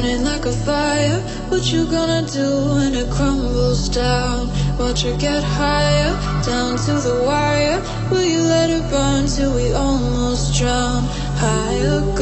burning like a fire. What you gonna do when it crumbles down? Watch it get higher, down to the wire. Will you let it burn till we almost drown? Higher.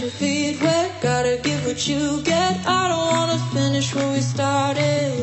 get your feet wet, gotta give what you get. I don't wanna finish what we started.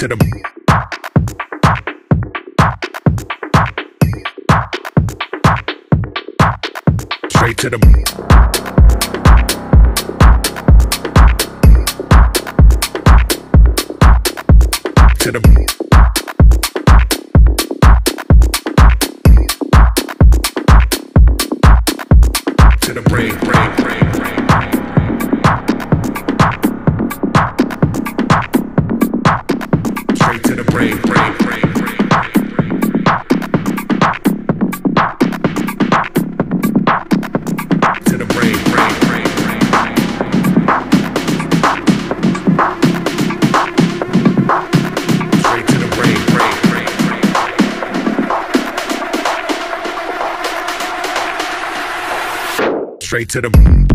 to the. Straight to the. To the. straight to the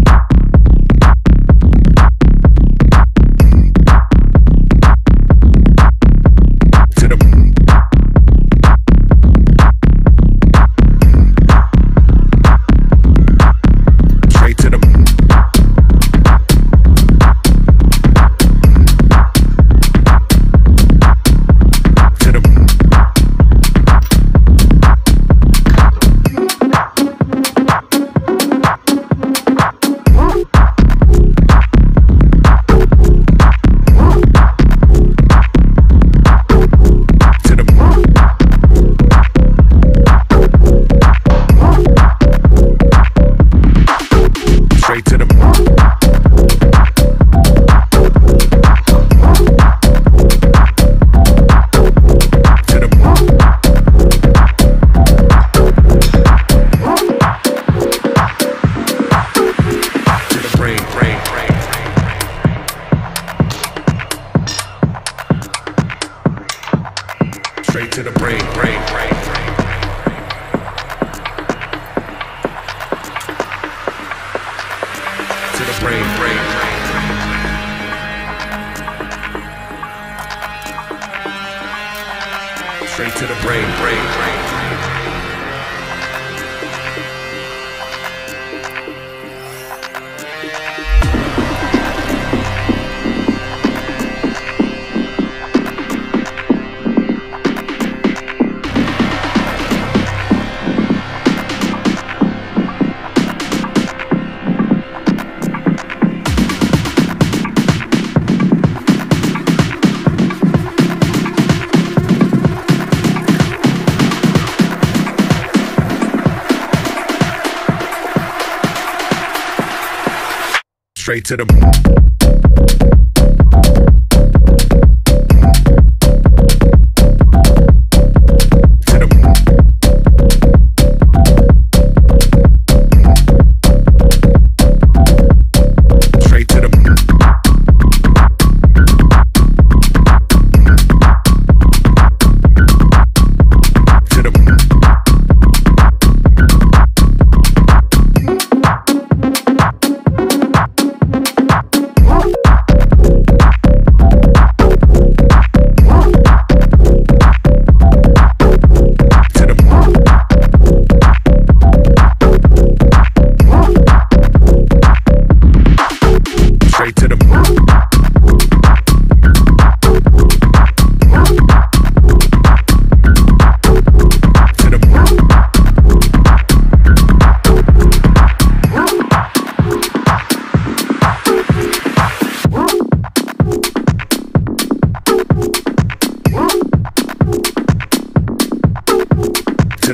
straight to the.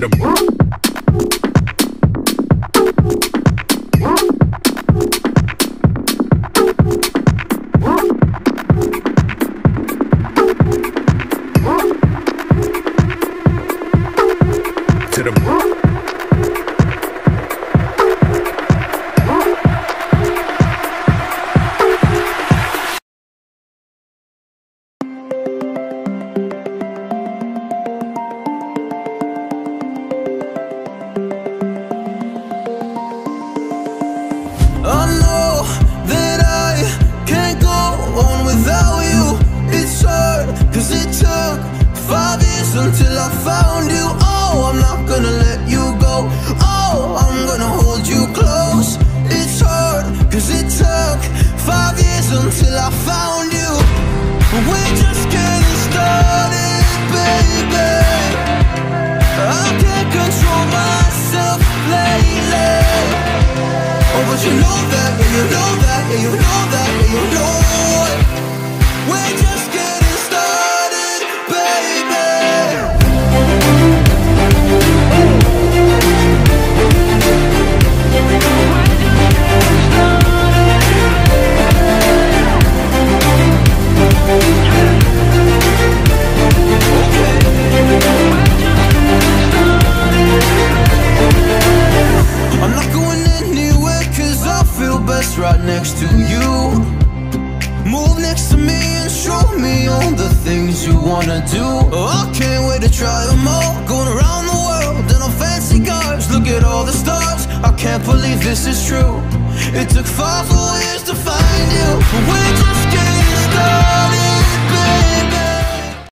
them. Move next to me and show me all the things you wanna do. Oh, I can't wait to try them all. Going around the world in all fancy cars. Look at all the stars. I can't believe this is true. It took five full years to find you. We're just getting started.